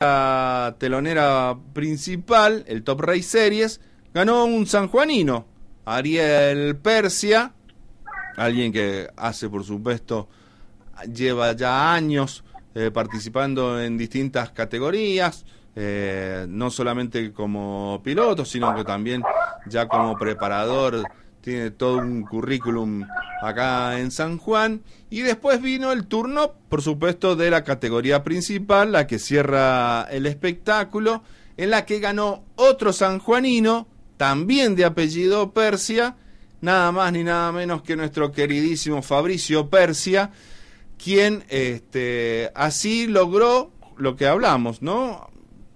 la telonera principal, el Top Race Series, ganó un sanjuanino, Ariel Persia, alguien que hace, por supuesto, lleva ya años eh, participando en distintas categorías, eh, no solamente como piloto, sino que también ya como preparador tiene todo un currículum acá en San Juan. Y después vino el turno, por supuesto, de la categoría principal, la que cierra el espectáculo, en la que ganó otro sanjuanino, también de apellido Persia, nada más ni nada menos que nuestro queridísimo Fabricio Persia, quien este, así logró lo que hablamos, ¿no?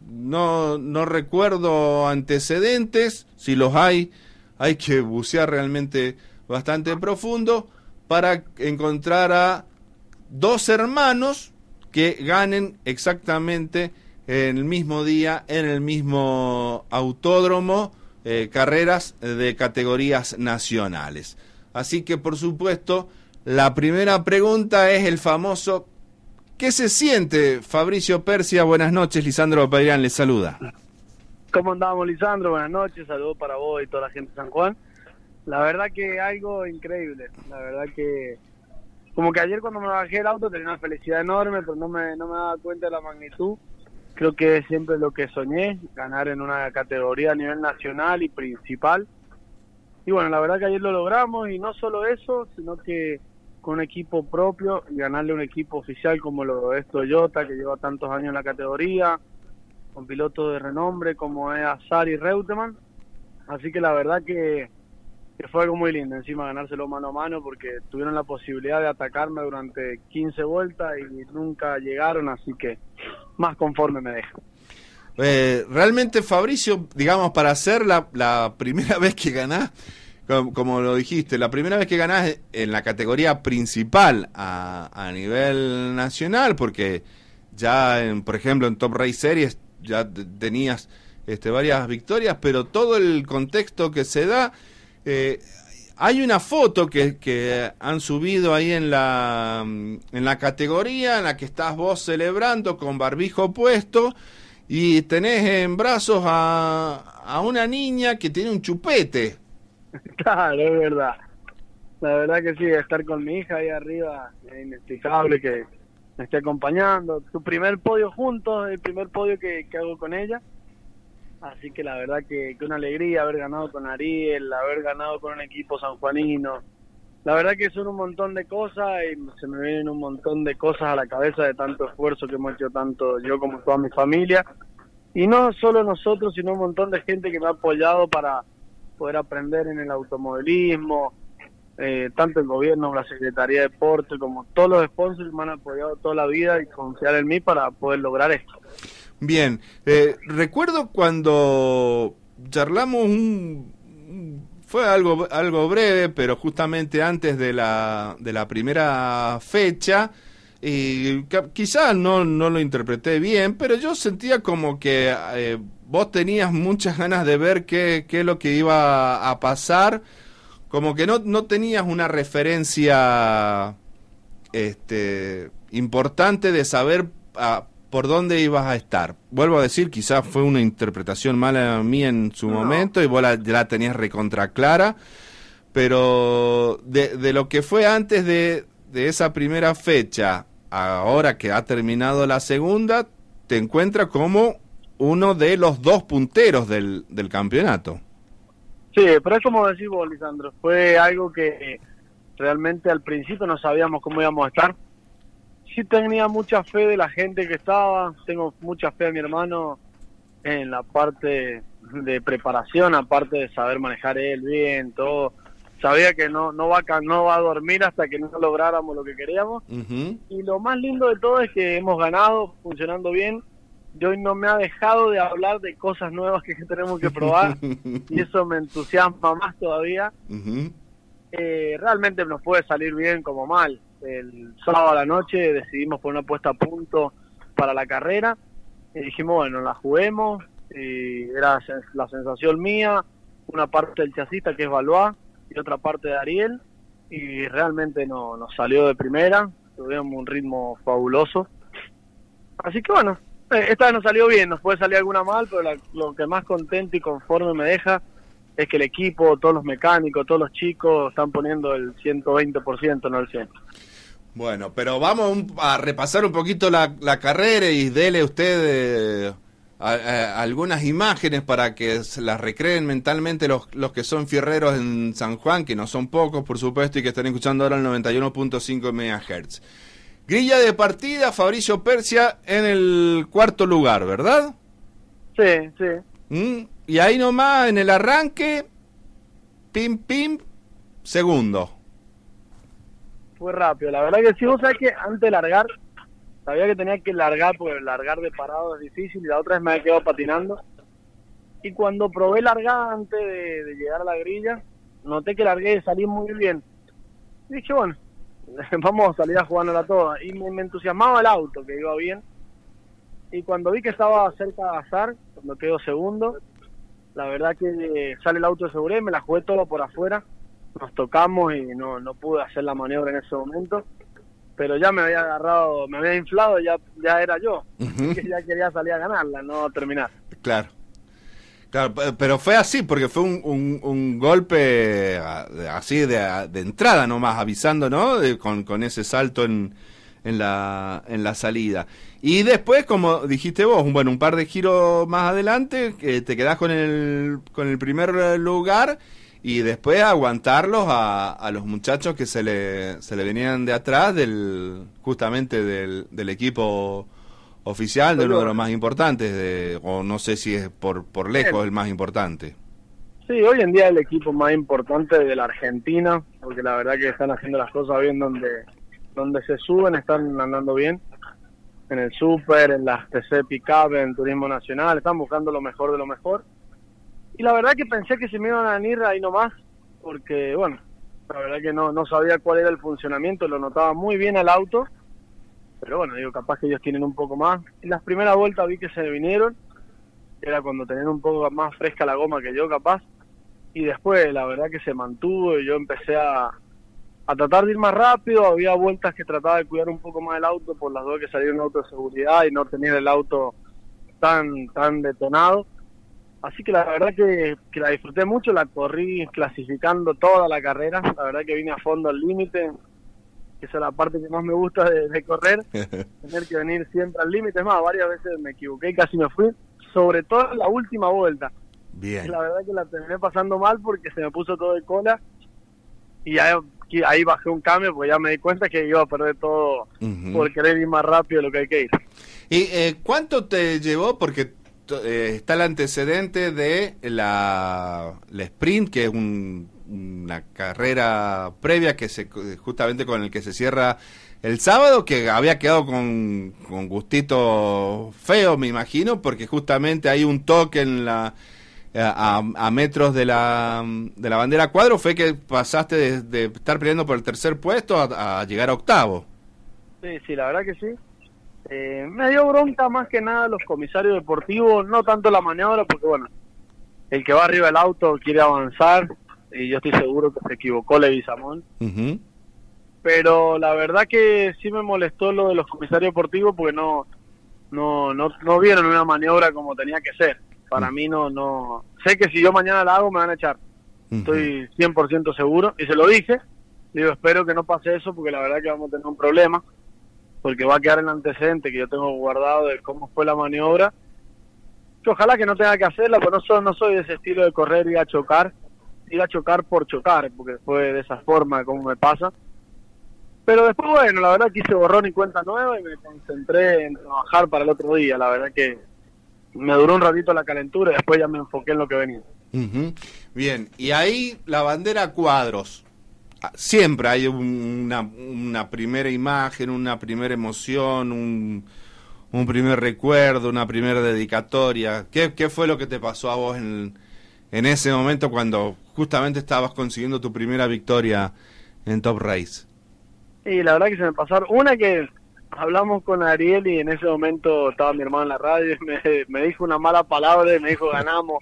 No, no recuerdo antecedentes, si los hay, hay que bucear realmente bastante profundo para encontrar a dos hermanos que ganen exactamente en el mismo día, en el mismo autódromo, eh, carreras de categorías nacionales. Así que, por supuesto, la primera pregunta es el famoso ¿Qué se siente, Fabricio Persia? Buenas noches, Lisandro Pairán les saluda. ¿Cómo andamos, Lisandro? Buenas noches, saludos para vos y toda la gente de San Juan. La verdad que algo increíble, la verdad que como que ayer cuando me bajé el auto tenía una felicidad enorme, pero no me, no me daba cuenta de la magnitud. Creo que es siempre lo que soñé, ganar en una categoría a nivel nacional y principal. Y bueno, la verdad que ayer lo logramos y no solo eso, sino que con un equipo propio ganarle un equipo oficial como lo es Toyota, que lleva tantos años en la categoría, con pilotos de renombre como es Azar Reutemann. Así que la verdad que fue algo muy lindo, encima ganárselo mano a mano porque tuvieron la posibilidad de atacarme durante 15 vueltas y nunca llegaron, así que más conforme me dejo. Eh, realmente Fabricio, digamos, para ser la, la primera vez que ganás, como, lo dijiste, la primera vez que ganás en la categoría principal a, a nivel nacional, porque ya, en, por ejemplo, en Top Race Series ya tenías este, varias victorias, pero todo el contexto que se da eh, hay una foto que, que, han subido ahí en la, en la categoría en la que estás vos celebrando con barbijo puesto y tenés en brazos a, a una niña que tiene un chupete. Claro, es verdad. La verdad que sí, estar con mi hija ahí arriba es inexplicable que me esté acompañando. Tu primer podio juntos, el primer podio que, hago con ella Así que la verdad que, que, una alegría haber ganado con Ariel, haber ganado con un equipo sanjuanino. La verdad que son un montón de cosas y se me vienen un montón de cosas a la cabeza de tanto esfuerzo que hemos hecho tanto yo como toda mi familia. Y no solo nosotros, sino un montón de gente que me ha apoyado para poder aprender en el automovilismo, eh, tanto el gobierno, la Secretaría de Deporte, como todos los sponsors me han apoyado toda la vida y confiar en mí para poder lograr esto. Bien, eh, recuerdo cuando charlamos fue algo algo breve, pero justamente antes de la de la primera fecha y quizás no no lo interpreté bien, pero yo sentía como que eh, vos tenías muchas ganas de ver qué qué es lo que iba a pasar, como que no no tenías una referencia este importante de saber a, por dónde ibas a estar. Vuelvo a decir, quizás fue una interpretación mala mía en su momento y vos la, la tenías recontra clara, pero de, lo que fue antes de, esa primera fecha, ahora que ha terminado la segunda, te encuentras como uno de los dos punteros del, del campeonato. Sí, pero es como decís vos, Lisandro, fue algo que realmente al principio no sabíamos cómo íbamos a estar sí tenía mucha fe de la gente que estaba, tengo mucha fe de mi hermano en la parte de preparación, aparte de saber manejar él bien, todo. Sabía que no, no, va, a, no va a dormir hasta que no lográramos lo que queríamos. Y lo más lindo de todo es que hemos ganado, funcionando bien. Y hoy no me ha dejado de hablar de cosas nuevas que tenemos que probar. y eso me entusiasma más todavía. eh, realmente nos puede salir bien como mal el sábado a la noche decidimos poner una puesta a punto para la carrera y dijimos, bueno, la juguemos, y era la sensación mía, una parte del chasista que es Valois y otra parte de Ariel, y realmente no, nos salió de primera, tuvimos un ritmo fabuloso. Así que bueno, esta vez no salió bien, nos puede salir alguna mal, pero lo que más contento y conforme me deja es que el equipo, todos los mecánicos, todos los chicos están poniendo el 120%, no el 100%. Bueno, pero vamos a repasar un poquito la, carrera y dele usted eh, algunas imágenes para que las recreen mentalmente los, los que son fierreros en San Juan, que no son pocos, por supuesto, y que están escuchando ahora el 91.5 MHz. Grilla de partida, Fabricio Persia en el cuarto lugar, ¿verdad? Sí, sí. ¿Mm? Y ahí nomás, en el arranque, pim, pim, segundo. Fue rápido. La verdad que sí, vos sabés que antes de largar, sabía que tenía que largar, porque largar de parado es difícil, y la otra vez me había quedado patinando. Y cuando probé largar antes de, de llegar a la grilla, noté que largué y salí muy bien. Y dije, bueno, vamos a salir a jugándola toda. Y me, entusiasmaba el auto, que iba bien. Y cuando vi que estaba cerca de azar, cuando quedó segundo, la verdad que sale el auto de seguridad me la jugué todo por afuera. Nos tocamos y no, no pude hacer la maniobra en ese momento. Pero ya me había agarrado, me había inflado, ya, ya era yo. que ya quería salir a ganarla, no terminar. Claro. Claro, pero fue así, porque fue un, un, golpe así de, de, entrada nomás, avisando, ¿no? con, con, ese salto en, en, la, en la salida. Y después, como dijiste vos, bueno, un par de giros más adelante, que te quedás con el, con el primer lugar y después aguantarlos a, a los muchachos que se le, se le venían de atrás del justamente del, del equipo oficial de uno de los más importantes, de, o no sé si es por, por lejos el más importante. Sí, hoy en día el equipo más importante de la Argentina, porque la verdad que están haciendo las cosas bien donde, donde se suben, están andando bien. En el Super, en las TC Pickup, en Turismo Nacional, están buscando lo mejor de lo mejor. Y la verdad que pensé que se me iban a venir ahí nomás, porque bueno, la verdad que no, no sabía cuál era el funcionamiento, lo notaba muy bien al auto pero bueno, digo, capaz que ellos tienen un poco más. En las primeras vueltas vi que se vinieron, era cuando tenían un poco más fresca la goma que yo, capaz. Y después, la verdad que se mantuvo y yo empecé a, a tratar de ir más rápido. Había vueltas que trataba de cuidar un poco más el auto por las dos que salía un auto de seguridad y no tener el auto tan, tan detonado. Así que la verdad que, que, la disfruté mucho, la corrí clasificando toda la carrera, la verdad que vine a fondo al límite, esa es la parte que más me gusta de, correr, tener que venir siempre al límite. Es más, varias veces me equivoqué y casi me fui, sobre todo en la última vuelta. Bien. La verdad que la terminé pasando mal porque se me puso todo de cola y ahí, ahí bajé un cambio porque ya me di cuenta que iba a perder todo por querer ir más rápido de lo que hay que ir. ¿Y eh, cuánto te llevó? Porque eh, está el antecedente de la, la sprint, que es un una carrera previa que se justamente con el que se cierra el sábado que había quedado con, con gustito feo me imagino porque justamente hay un toque en la a, metros de la, de la bandera cuadro fue que pasaste de, estar peleando por el tercer puesto a, llegar a octavo. Sí sí la verdad que sí. Eh, me dio bronca más que nada los comisarios deportivos no tanto la maniobra porque bueno el que va arriba del auto quiere avanzar y yo estoy seguro que se equivocó Leguizamón. Pero la verdad que sí me molestó lo de los comisarios deportivos porque no, no, no, no vieron una maniobra como tenía que ser. Para mí no, no, sé que si yo mañana la hago me van a echar. Estoy 100% seguro y se lo dije. Digo, espero que no pase eso porque la verdad que vamos a tener un problema porque va a quedar el antecedente que yo tengo guardado de cómo fue la maniobra. Que ojalá que no tenga que hacerla, pero no soy, no soy de ese estilo de correr y a chocar iba a chocar por chocar, porque fue de esa forma como me pasa. Pero después, bueno, la verdad que hice borrón y cuenta nueva y me concentré en trabajar para el otro día. La verdad que me duró un ratito la calentura y después ya me enfoqué en lo que venía. Bien, y ahí la bandera cuadros. Ah, siempre hay una, una primera imagen, una primera emoción, un, un primer recuerdo, una primera dedicatoria. ¿Qué, ¿Qué fue lo que te pasó a vos en, en ese momento cuando justamente estabas consiguiendo tu primera victoria en Top Race? Sí, la verdad que se me pasaron. Una que hablamos con Ariel y en ese momento estaba mi hermano en la radio y me, dijo una mala palabra y me dijo ganamos.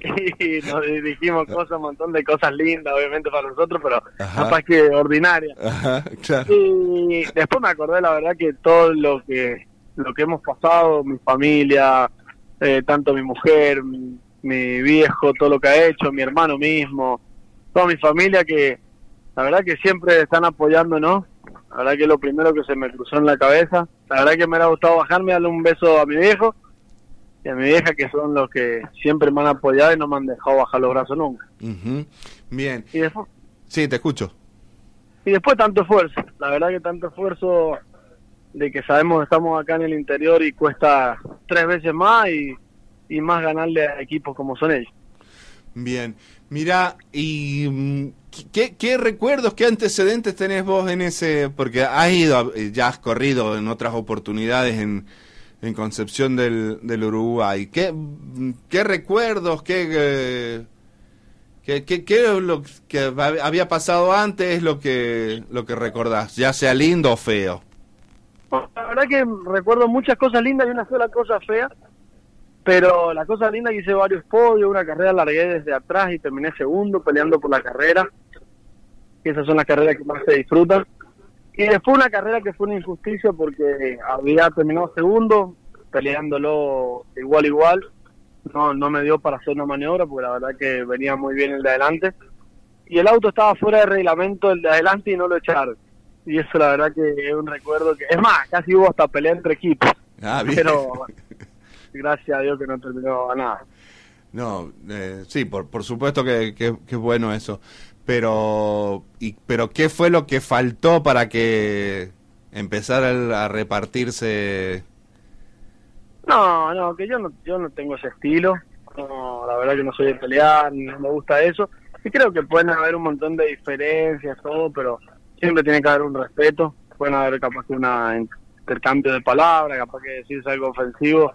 y nos dijimos cosas, un montón de cosas lindas, obviamente para nosotros, pero capaz que ordinarias. Y después me acordé, la verdad, que todo lo que lo que hemos pasado, mi familia, eh, tanto mi mujer, mi, mi viejo, todo lo que ha hecho, mi hermano mismo, toda mi familia que la verdad que siempre están apoyándonos. La verdad que es lo primero que se me cruzó en la cabeza. La verdad que me ha gustado bajarme, darle un beso a mi viejo y a mi vieja, que son los que siempre me han apoyado y no me han dejado bajar los brazos nunca. Ujú. Bien. Y después, Sí, te escucho. y después tanto esfuerzo. La verdad que tanto esfuerzo de que sabemos que estamos acá en el interior y cuesta tres veces más y, y más ganarle a equipos como son ellos. Bien. Mira, y mm, ¿qué, qué recuerdos, qué antecedentes tenés vos en ese? Porque has ido, eh, ya has corrido en otras oportunidades en, en Concepción del, del Uruguay. ¿Qué, mm, qué recuerdos, qué, eh, qué, qué, qué es lo que hab- había pasado antes, lo que, lo que recordás, ya sea lindo o feo? La verdad que recuerdo muchas cosas lindas y una sola cosa fea, pero la cosa linda que hice varios podios, una carrera largué desde atrás y terminé segundo peleando por la carrera, esas son las carreras que más se disfrutan. Y después una carrera que fue una injusticia porque había terminado segundo, peleándolo igual igual, no, no me dio para hacer una maniobra porque la verdad que venía muy bien el de adelante. Y el auto estaba fuera de reglamento el de adelante y no lo echaron. Y eso la verdad que es un recuerdo que... Es más, casi hubo hasta pelea entre equipos. Ah, bien. Pero gracias a Dios que no terminó a nada. No, eh, sí, por, por supuesto que, que, que es bueno eso. Pero, y, pero ¿qué fue lo que faltó para que empezara a repartirse? No, no, que yo no, yo no tengo ese estilo. No, la verdad que no soy de pelear, no me gusta eso. Y creo que pueden haber un montón de diferencias, todo, pero siempre tiene que haber un respeto. Pueden haber capaz que un intercambio de palabras, capaz que decirse algo ofensivo.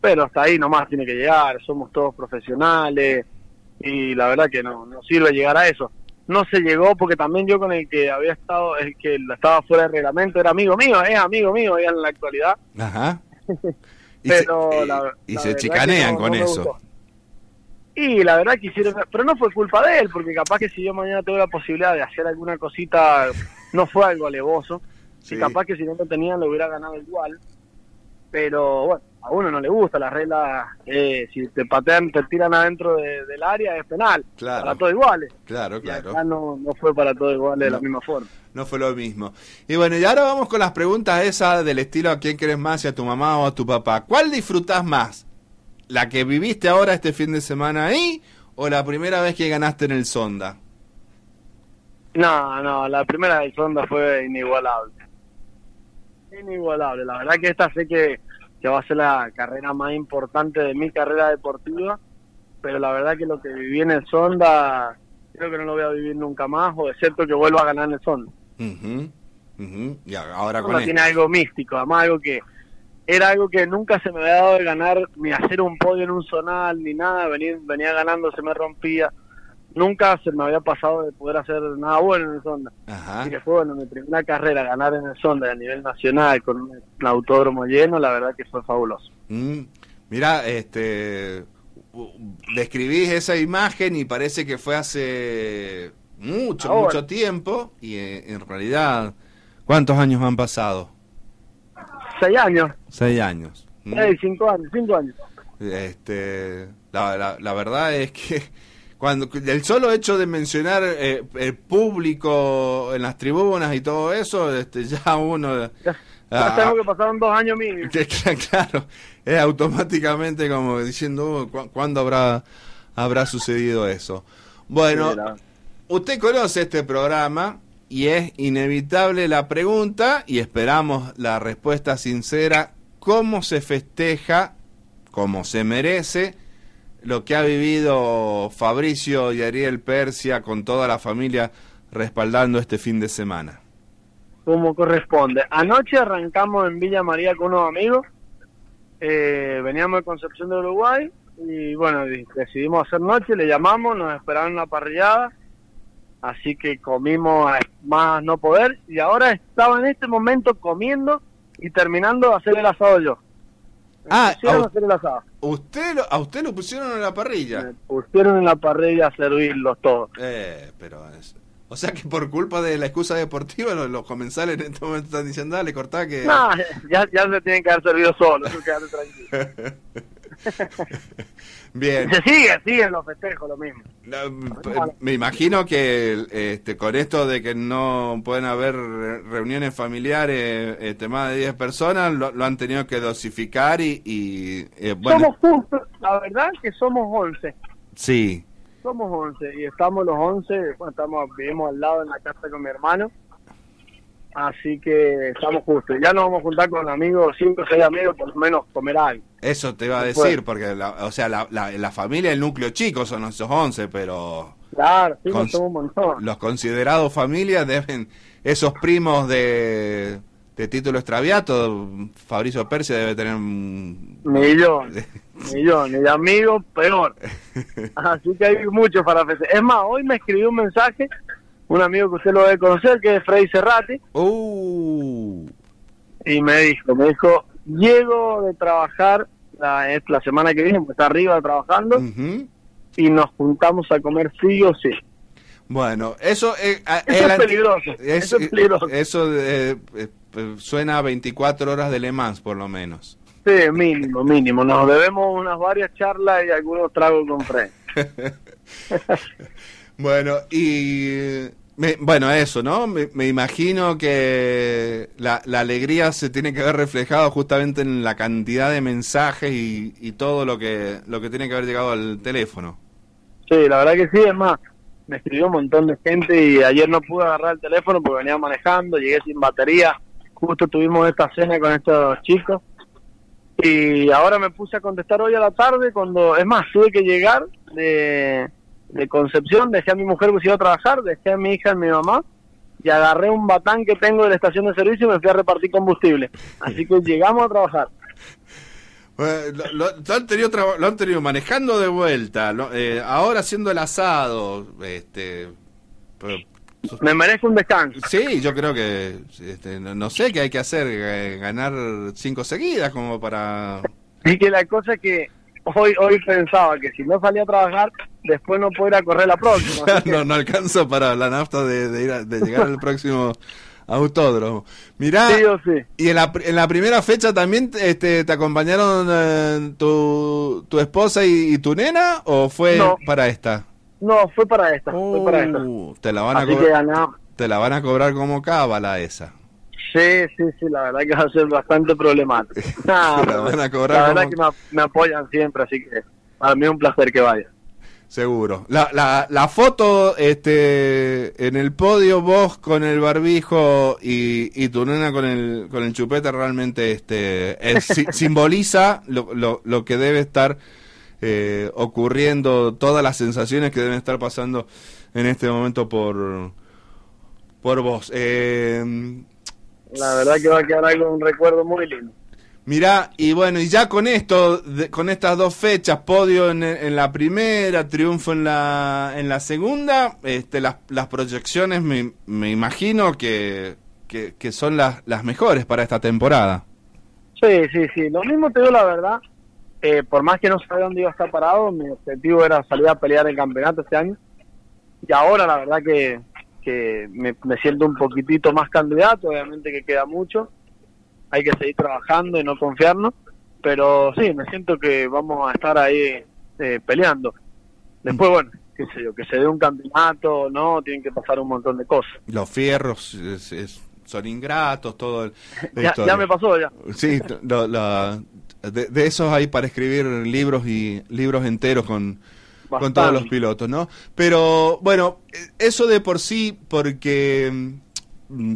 Pero hasta ahí nomás tiene que llegar, somos todos profesionales y la verdad que no, no sirve llegar a eso. No se llegó porque también yo con el que había estado, el que estaba fuera de reglamento, era amigo mío, es amigo mío ya en la actualidad. Ajá. Y pero se, la- y la se verdad chicanean no- con no eso. gustó. Y la verdad que hicieron, pero no fue culpa de él, porque capaz que si yo mañana tuve la posibilidad de hacer alguna cosita, no fue algo alevoso, Sí. y capaz que si no lo tenían lo hubiera ganado igual, pero bueno, a uno no le gusta la regla, eh, si te patean, te tiran adentro de- del área es penal, Claro. para todos iguales, Claro, y claro. acá no, no fue para todos iguales de la misma forma. No fue lo mismo. Y bueno, y ahora vamos con las preguntas esas del estilo a quién querés más, si a tu mamá o a tu papá. ¿Cuál disfrutás más? ¿La que viviste ahora este fin de semana ahí o la primera vez que ganaste en el Sonda? No, no, la primera del Sonda fue inigualable. Inigualable. La verdad que esta sé que, que va a ser la carrera más importante de mi carrera deportiva, pero la verdad que lo que viví en el Sonda, creo que no lo voy a vivir nunca más, o excepto que vuelva a ganar en el Sonda. Ujú, ujú. Y ahora con tiene algo místico, además algo que era algo que nunca se me había dado de ganar, ni hacer un podio en un zonal, ni nada, venir, venía ganando, se me rompía. Nunca se me había pasado de poder hacer nada bueno en el Sonda. Ajá. Y que fue, bueno, mi primera carrera, ganar en el Sonda a nivel nacional con un, autódromo lleno, la verdad que fue fabuloso. Mm, Mira, este, describís esa imagen y parece que fue hace mucho, Ahora. mucho tiempo y eh, en realidad, ¿cuántos años han pasado? Seis años, Seis años. Mm. seis, cinco años, cinco años. Este, la, la, la verdad es que cuando el solo hecho de mencionar eh, el público en las tribunas y todo eso, este, ya uno... Ya, Ah, ya tengo que pasaron dos años mínimo. que, claro, es automáticamente como diciendo, "Uh, ¿cu- ¿cuándo habrá, habrá sucedido eso? Bueno, usted conoce este programa y es inevitable la pregunta y esperamos la respuesta sincera, ¿cómo se festeja, como se merece, lo que ha vivido Fabricio y Ariel Persia con toda la familia respaldando este fin de semana? como corresponde. Anoche arrancamos en Villa María con unos amigos, eh, veníamos de Concepción de Uruguay y bueno, di- decidimos hacer noche, le llamamos, nos esperaron una parrillada, así que comimos más no poder y ahora estaba en este momento comiendo y terminando de hacer el asado yo. Ah, ah, a hacer el asado. ¿Usted lo- ¿A usted lo pusieron en la parrilla? Me pusieron en la parrilla a servirlos todos. Eh, pero es- O sea que por culpa de la excusa deportiva los, los comensales en este momento están diciendo, dale, cortá que... No, ya, ya se tienen que haber servido solos, quédate tranquilo. Bien. Se sigue, siguen los festejos, lo mismo. P- me imagino que este, con esto de que no pueden haber re- reuniones familiares este, más de 10 personas, lo, lo han tenido que dosificar y, y, eh, bueno, Somos justos, la verdad que somos 11. sí, Somos 11 y estamos los 11, bueno, estamos, vivimos al lado en la casa con mi hermano. Así que estamos justos. Ya nos vamos a juntar con amigos, 5 o 6 amigos, por lo menos comer algo. eso te iba a Después. decir, porque, la, o sea, la, la, la familia, el núcleo chico son esos 11, pero Claro, sí, Con- un montón. los considerados familias deben, esos primos de, de título extraviato, Fabricio Persia debe tener un... Millones, millones. Y amigos, peor. Así que hay mucho para. Es más, hoy me escribió un mensaje, un amigo que usted lo debe conocer, que es Freddy Serrati, Uh, y me dijo, me dijo, llego de trabajar la, es la semana que viene, porque está arriba trabajando, y nos juntamos a comer sí o sí. Bueno, eso, eh, a- Eso el es peligroso, eso es peligroso. eso, eh, eh, eh, suena a 24 horas de Le Mans, por lo menos. Sí, mínimo, mínimo. Nos debemos unas varias charlas y algunos tragos con Fred. Bueno, y me- bueno, eso, ¿no? Me, imagino que la, la alegría se tiene que ver reflejado justamente en la cantidad de mensajes y, y todo lo que lo que tiene que haber llegado al teléfono. Sí, la verdad que sí, es más, me escribió un montón de gente y ayer no pude agarrar el teléfono porque venía manejando, llegué sin batería, justo tuvimos esta cena con estos chicos y ahora me puse a contestar hoy a la tarde cuando, es más, tuve que llegar de, de Concepción, dejé a mi mujer que se iba a trabajar, dejé a mi hija y mi mamá y agarré un batán que tengo de la estación de servicio y me fui a repartir combustible. Así que llegamos a trabajar. Eh, lo, han tenido lo han tenido manejando de vuelta, lo- eh, ahora haciendo el asado, este, Me merezco un descanso. sí, yo creo que, este, no, no sé qué hay que hacer, eh, ganar cinco seguidas como para, Y que la cosa es que hoy hoy pensaba que si no salía a trabajar, después no puedo ir a correr la próxima. Que- no, no alcanzo para la nafta de, de ir a- de llegar al próximo autódromo. Mirá, Sí o sí. y en la, en la primera fecha también este, te acompañaron eh, tu, tu esposa y, y tu nena o fue No. para esta? No, fue para esta, fue para esta. Uh, te la van a Así cobrar, te la van a cobrar como cábala esa. Sí, sí, sí, la verdad que va a ser bastante problemático. Nah, la van a cobrar la verdad que me apoyan siempre, así que para mí es un placer que vaya. Seguro. La, la, la foto este, en el podio, vos con el barbijo y, y tu nena con el, con el chupete, realmente este, es- si- simboliza lo, lo, lo que debe estar eh, ocurriendo, todas las sensaciones que deben estar pasando en este momento por, por vos. Eh, La verdad que va a quedar algo, un recuerdo muy lindo. Mirá, y bueno, y ya con esto, de- con estas dos fechas, podio en, la primera, triunfo en la, en la segunda, este, las, las proyecciones me, me imagino que, que, que son las, las mejores para esta temporada. Sí, sí, sí. Lo mismo te digo la verdad. eh, por más que no sabía dónde iba a estar parado, mi objetivo era salir a pelear el campeonato este año. Y ahora la verdad que, que me, me siento un poquitito más candidato, obviamente que queda mucho. Hay que seguir trabajando y no confiarnos. Pero sí, me siento que vamos a estar ahí eh, peleando. Después, bueno, qué sé yo, que se dé un campeonato, no, tienen que pasar un montón de cosas. Los fierros es- es- son ingratos, todo el, Ya, me pasó ya. Sí, la- de, de esos hay para escribir libros y libros enteros con, con todos los pilotos, ¿no? Pero bueno, eh, eso de por sí, porque mm,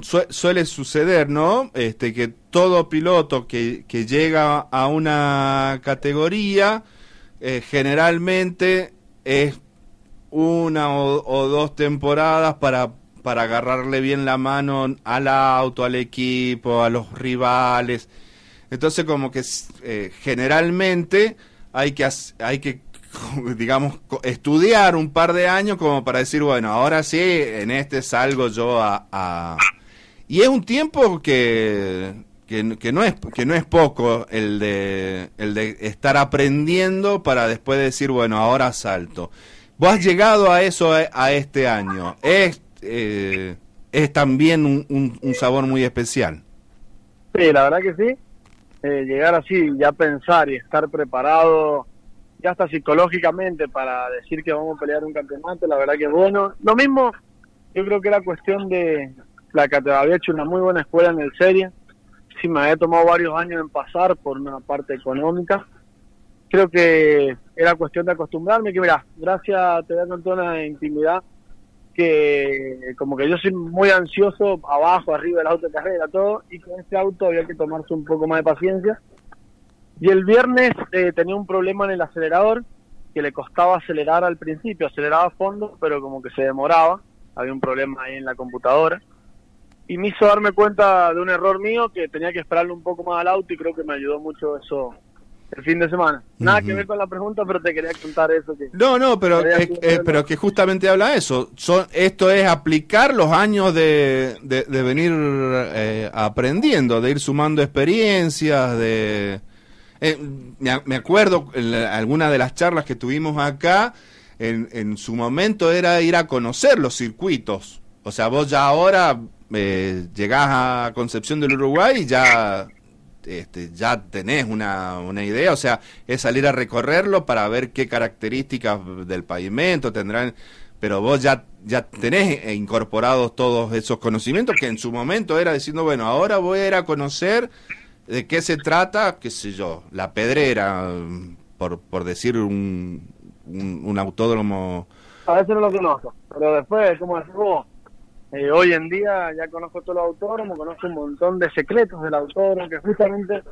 suele suceder, ¿no? Este que todo piloto que, que llega a una categoría eh, generalmente es una o, dos temporadas para para agarrarle bien la mano al auto, al equipo, a los rivales. Entonces como que eh, generalmente hay que hay que digamos estudiar un par de años como para decir bueno ahora sí en este salgo yo a, y es un tiempo que, que que no es que no es poco el de el de estar aprendiendo para después decir bueno ahora salto vos has llegado a eso a, a este año es eh, es también un, un, sabor muy especial. Sí, la verdad que sí. Eh, llegar así, ya pensar y estar preparado, ya hasta psicológicamente para decir que vamos a pelear un campeonato, la verdad que es bueno. Lo mismo, yo creo que era cuestión de la que había hecho una muy buena escuela en el serie. Sí, me había tomado varios años en pasar por una parte económica. Creo que era cuestión de acostumbrarme, que mira, gracias, te voy a contar una intimidad que como que yo soy muy ansioso abajo, arriba del auto de carrera, todo, y con este auto había que tomarse un poco más de paciencia. Y el viernes eh, tenía un problema en el acelerador que le costaba acelerar al principio, aceleraba a fondo, pero como que se demoraba, había un problema ahí en la computadora. Y me hizo darme cuenta de un error mío que tenía que esperarle un poco más al auto y creo que me ayudó mucho eso el fin de semana. Nada que ver con la pregunta, pero te quería contar eso. Que no, no, pero, eh, pero que justamente habla eso. Son, esto es aplicar los años de, de, venir eh, aprendiendo, de ir sumando experiencias, de... Eh, me, acuerdo en alguna de las charlas que tuvimos acá, en, en su momento era ir a conocer los circuitos. O sea, vos ya ahora llegás a Concepción del Uruguay y ya este, ya tenés una, una idea, o sea, es salir a recorrerlo para ver qué características del pavimento tendrán, pero vos ya, ya tenés incorporados todos esos conocimientos que en su momento era diciendo, bueno, ahora voy a ir a conocer de qué se trata, qué sé yo, la pedrera, por, por decir un, un, autódromo. A veces no lo conozco, pero después, como decís vos, eh, hoy en día ya conozco todo el autódromo, conozco un montón de secretos del autódromo, que justamente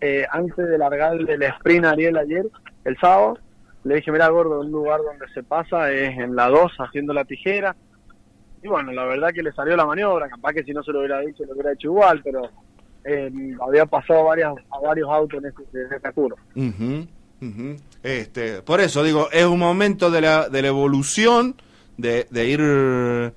eh, antes de largar el sprint Ariel ayer, el sábado, le dije, mira gordo, un lugar donde se pasa es en la 2 haciendo la tijera. Y bueno, la verdad que le salió la maniobra, capaz que si no se lo hubiera dicho lo hubiera hecho igual, pero eh, había pasado varias, a varios autos en ese, en Este, por eso digo, es un momento de la, de la evolución, de, de ir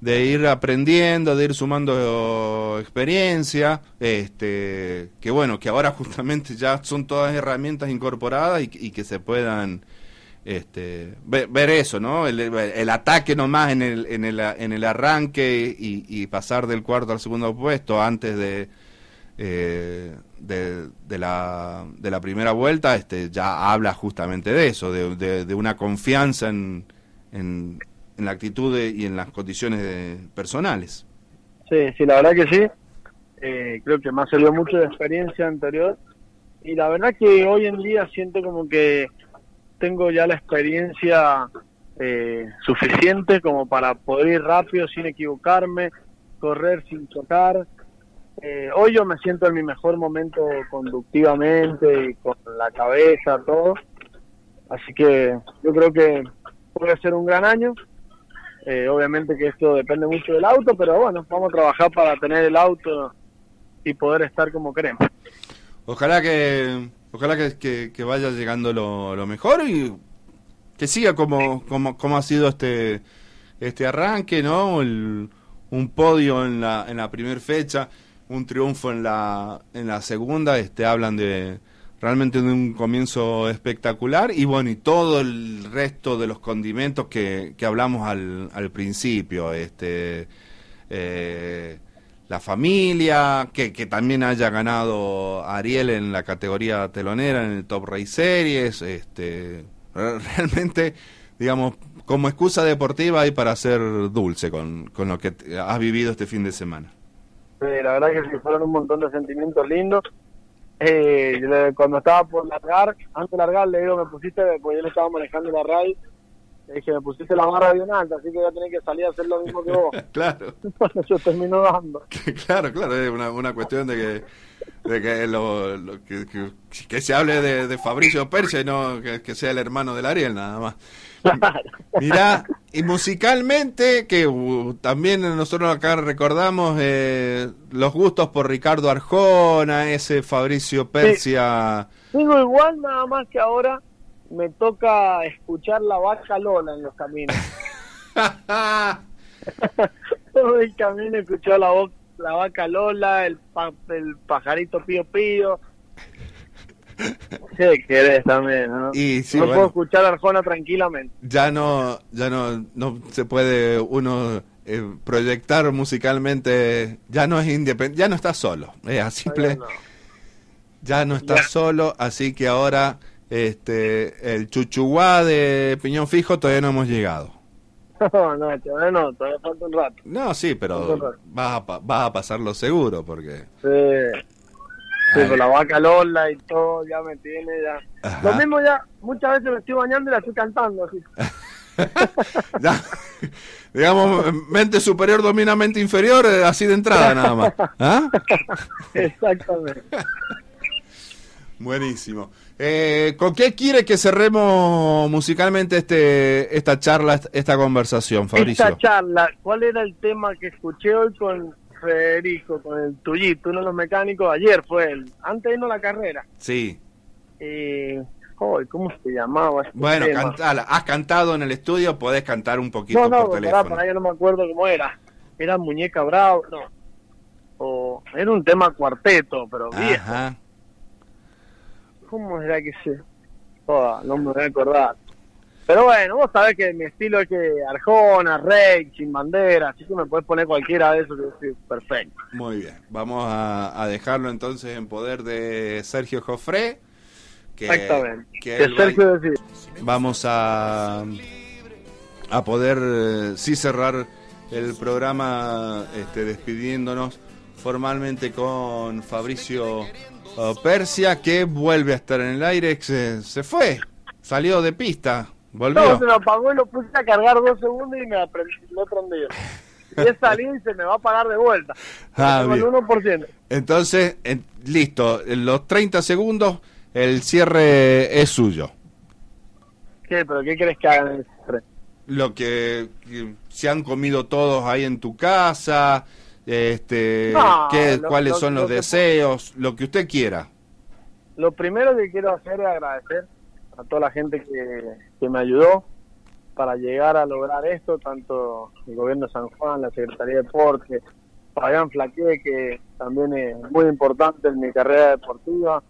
de ir aprendiendo, de ir sumando experiencia, este, que bueno, que ahora justamente ya son todas herramientas incorporadas y, que se puedan este, ver, eso, ¿no? El, ataque nomás en el, en el, en el arranque y, pasar del cuarto al segundo puesto antes de, eh, de, la, de la primera vuelta, este, ya habla justamente de eso, de, de una confianza en, en la actitud y en las condiciones personales. Sí, sí, la verdad que sí. Eh, creo que me ha salido mucho de experiencia anterior y la verdad que hoy en día siento como que tengo ya la experiencia eh, suficiente como para poder ir rápido sin equivocarme, correr sin chocar. Eh, hoy yo me siento en mi mejor momento conductivamente y con la cabeza, todo. Así que yo creo que puede ser un gran año eh, obviamente que esto depende mucho del auto, pero bueno, vamos a trabajar para tener el auto y poder estar como queremos. Ojalá que ojalá que, que, vaya llegando lo, lo, mejor y que siga como, como, como ha sido este este arranque, ¿no? un podio en la, en la primera fecha, un triunfo en la, en la segunda, este hablan de realmente de un comienzo espectacular y bueno, y todo el resto de los condimentos que, que hablamos al, al principio, este eh, la familia, que, que también haya ganado Ariel en la categoría telonera en el Top Race Series, este realmente, digamos, como excusa deportiva y para ser dulce con, con lo que has vivido este fin de semana. Sí, la verdad que sí, fueron un montón de sentimientos lindos eh, cuando estaba por largar, antes de largar le digo, me pusiste, pues yo le estaba manejando la radio, le dije, me pusiste la barra bien alta, así que voy a tener que salir a hacer lo mismo que vos. claro. yo termino dando. claro, claro, es una, una cuestión de que de que, lo, que, que, se hable de, de Fabricio Perche, no que, sea el hermano del Ariel, nada más. Mirá, y musicalmente, que uh, también nosotros acá recordamos eh, los gustos por Ricardo Arjona, ese Fabricio Persia. Digo igual, nada más que ahora me toca escuchar la vaca Lola en los caminos. Todo el camino escuchó la, la vaca Lola, el, el pajarito Pío Pío ¿Qué querés también, no? Y, sí, no puedo escuchar a Arjona tranquilamente. Ya no, ya no, no se puede uno eh, proyectar musicalmente, ya no es independiente, ya no está solo, es simple, ya no está solo, así que ahora este el chuchuá de Piñón Fijo todavía no hemos llegado. No, no, todavía no, todavía falta un rato. No, sí, pero vas a, vas a pasarlo seguro porque... Sí. Sí, con la vaca Lola y todo, ya me tiene, ya. Lo mismo ya, muchas veces me estoy bañando y la estoy cantando así. ya, digamos, mente superior domina mente inferior, eh, así de entrada nada más. ¿Ah? Exactamente. Buenísimo. Eh, ¿Con qué quiere que cerremos musicalmente este esta charla, esta conversación, Fabricio? Esta charla, ¿cuál era el tema que escuché hoy con Federico, con el tuyito, uno de los mecánicos? Ayer fue él, antes de irnos a la carrera. Sí. Eh, ¿Cómo se llamaba? Este bueno, cantala. has cantado en el estudio, podés cantar un poquito no, no, por teléfono. No, no, yo no me acuerdo cómo era. Era Muñeca Bravo, no. O era un tema cuarteto, pero Ajá. ¿Cómo era que se...? Oh, no me voy a acordar. Pero bueno, vos sabés que mi estilo es que Arjona, Rey, sin bandera, así que me puedes poner cualquiera de esos que es perfecto. Muy bien, vamos a, a, dejarlo entonces en poder de Sergio Jofré. Que, Exactamente. Que, Sergio vamos a, a poder eh, sí cerrar el programa este, despidiéndonos formalmente con Fabricio Persia, que vuelve a estar en el aire, se, se fue, salió de pista, volvió. No, se me apagó y lo puse a cargar dos segundos y me lo prendí. Y he salido y se me va a pagar de vuelta. Ah, bien. 1%. Entonces, listo, en los 30 segundos el cierre es suyo. ¿Qué? ¿Pero qué crees que hagan el cierre? Lo que, que se han comido todos ahí en tu casa, este, qué, cuáles son los deseos, lo que usted quiera. Lo primero que quiero hacer es agradecer a toda la gente que, me ayudó para llegar a lograr esto, tanto el gobierno de San Juan, la Secretaría de Deportes, Fabián Flaqué, que también es muy importante en mi carrera deportiva,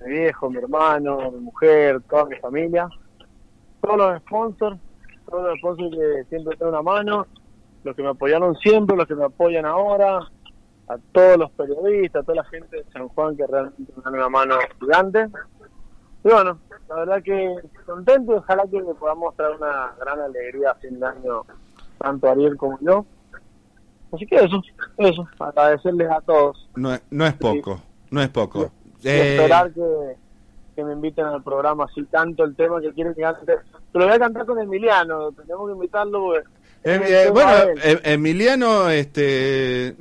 mi viejo, mi hermano, mi mujer, toda mi familia, todos los sponsors, todos los sponsors que siempre tienen una mano, los que me apoyaron siempre, los que me apoyan ahora, a todos los periodistas, a toda la gente de San Juan que realmente me dan una mano gigante. Y bueno, la verdad que contento y ojalá que le podamos traer una gran alegría a fin de año, tanto Ariel como yo. Así que eso, eso, agradecerles a todos. No es, no es poco, no es poco. Y, esperar que, que me inviten al programa así tanto el tema que quieren que cante. Pero lo voy a cantar con Emiliano, tenemos que invitarlo porque Em, eh, bueno, em, Emiliano, este,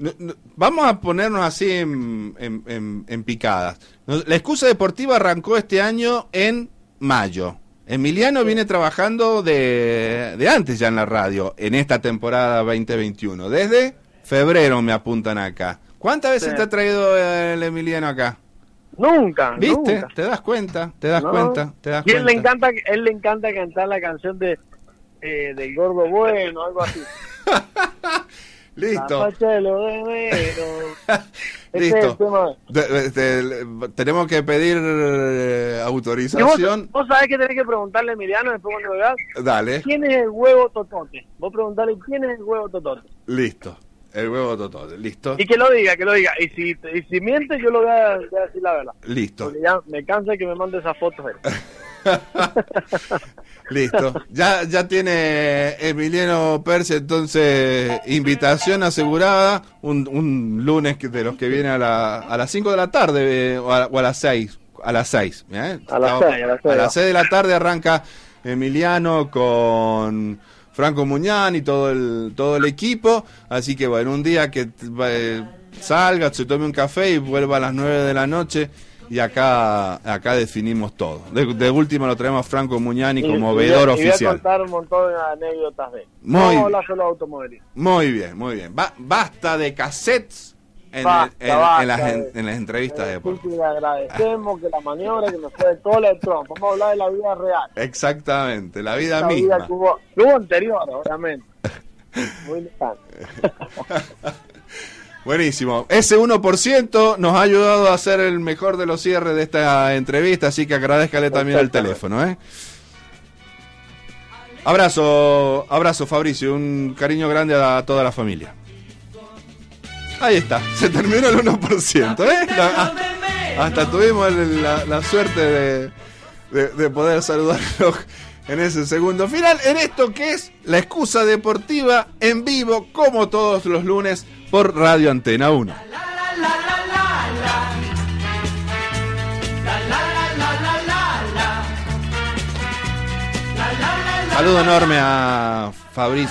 vamos a ponernos así en, picadas. La excusa deportiva arrancó este año en mayo. Emiliano viene trabajando de, antes ya en la radio, en esta temporada 2021. Desde febrero me apuntan acá. ¿Cuántas veces te ha traído el Emiliano acá? Nunca. ¿Viste? ¿Te das cuenta? ¿Te das cuenta? ¿Te das y él le encanta, él le encanta cantar la canción de eh, del gordo bueno, algo así. Listo. Listo. tenemos que pedir eh, autorización. Vos, sabés que tenés que preguntarle a Emiliano después cuando veas. Dale. ¿Quién es el huevo totote? Vos preguntarle quién es el huevo totote. Listo. El huevo totote, listo. Y que lo diga, que lo diga. Y si, y si miente, yo lo voy a, decir la verdad. Listo. Porque ya me cansa que me mande esas fotos. Listo. Ya, ya tiene Emiliano Perse, entonces, invitación asegurada. Un, un lunes de los que viene a, la, a las 5 de la tarde eh, o, a, las 6. A las 6. ¿eh? A, las 6 a, las 6 de la tarde arranca Emiliano con. Franco Muñán y todo el, todo el equipo. Así que bueno, un día que eh, salga, se tome un café y vuelva a las 9 de la noche y acá acá definimos todo. De, última lo traemos a Franco Muñani como veedor oficial. Voy a contar un montón de anécdotas de muy, no la solo automovilismo. Muy bien, muy bien. basta de cassettes en, las, en, las, entrevistas de deporte. Le agradecemos que la maniobra que nos fue de cola de Trump. Vamos a hablar de la vida real. Exactamente, la vida misma. Vida que hubo, que hubo anterior, obviamente. Muy lejano. Buenísimo. Ese 1% nos ha ayudado a hacer el mejor de los cierres de esta entrevista, así que agradezcale también el teléfono. ¿eh? Abrazo, abrazo Fabricio, un cariño grande a toda la familia. Ahí está, se terminó el 1%, ¿eh? La- hasta tuvimos la, la suerte de, de- de poder saludarlo en ese segundo final, en esto que es la excusa deportiva en vivo, como todos los lunes, por Radio Antena 1. Saludo enorme a Fabricio.